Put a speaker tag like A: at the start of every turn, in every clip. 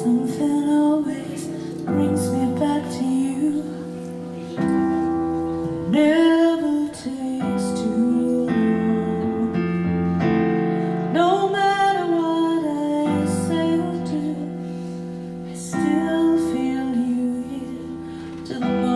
A: Something always brings me back to you. Never takes too long. No matter what I say or do, I still feel you here to the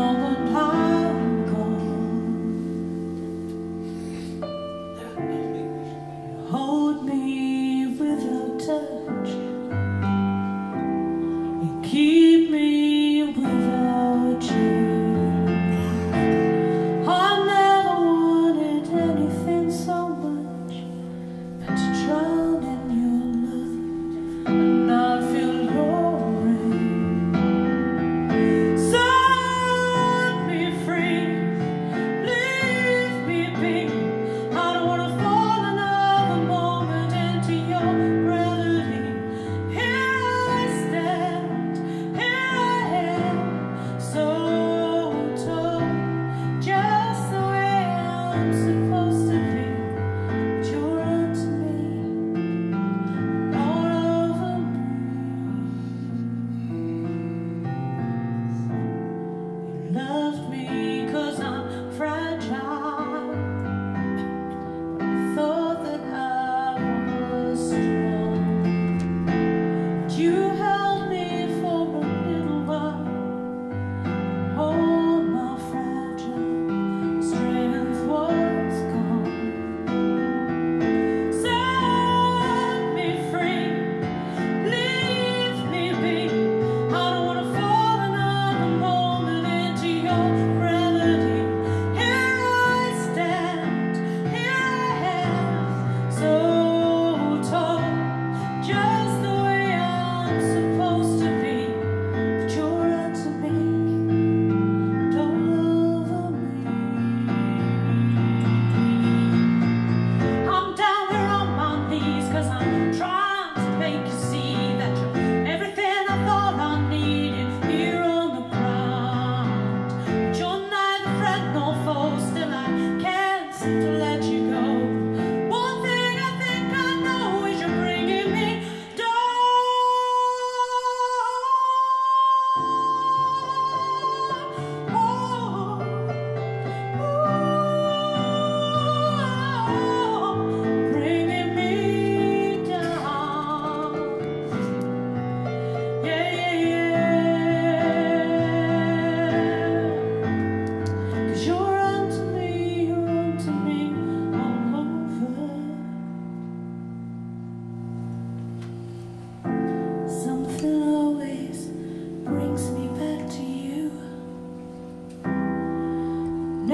A: try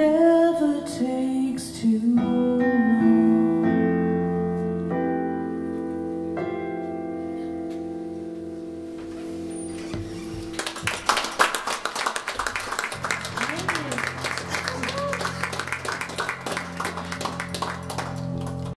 A: never takes too long.